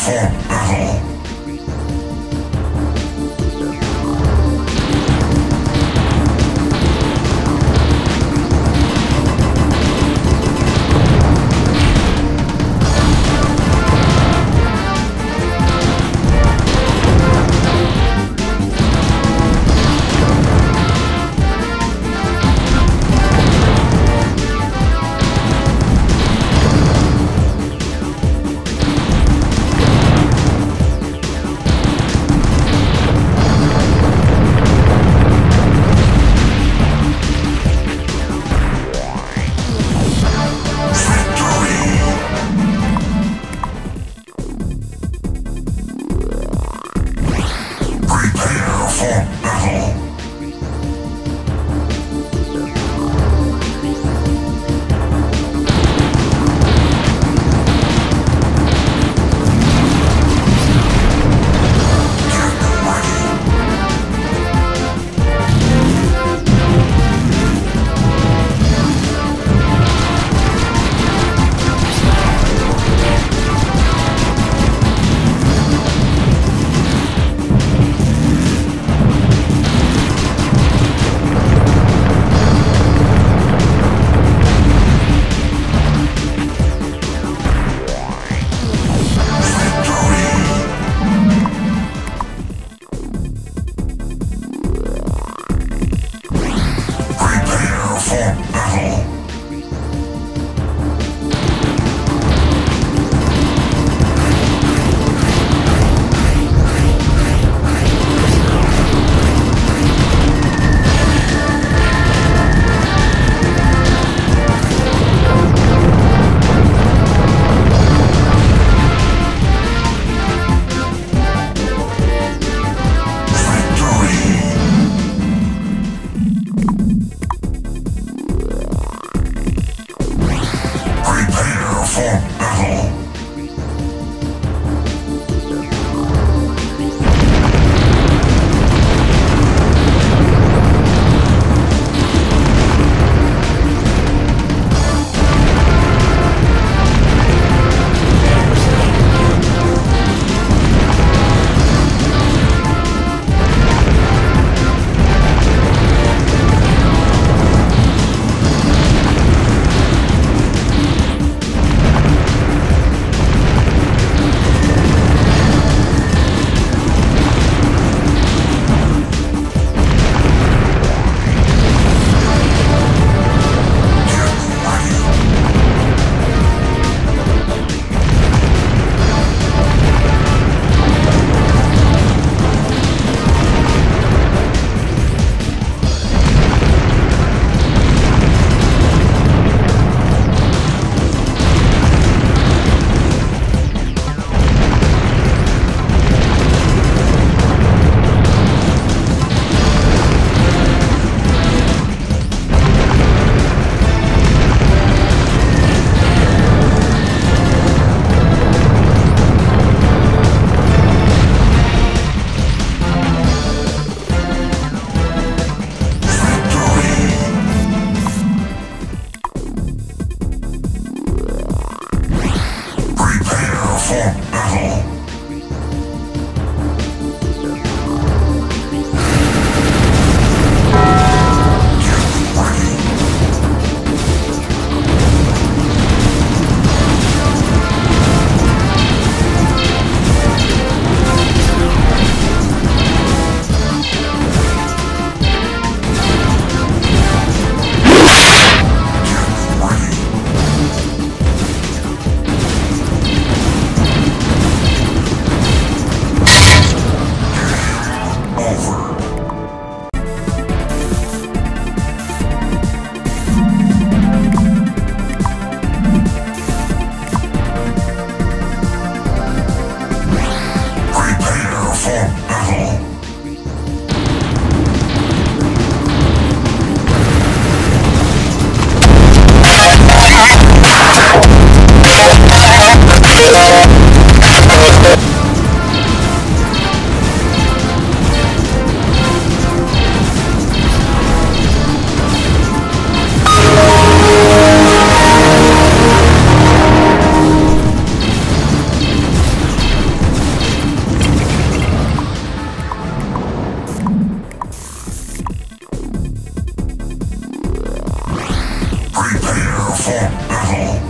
for battle. for battle. for evil.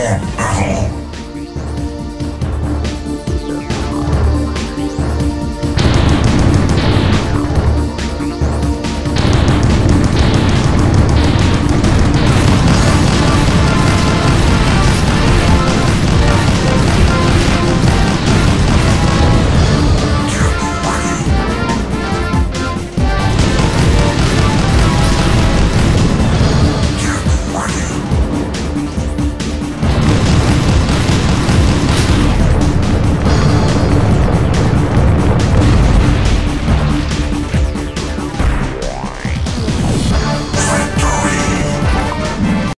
Yeah.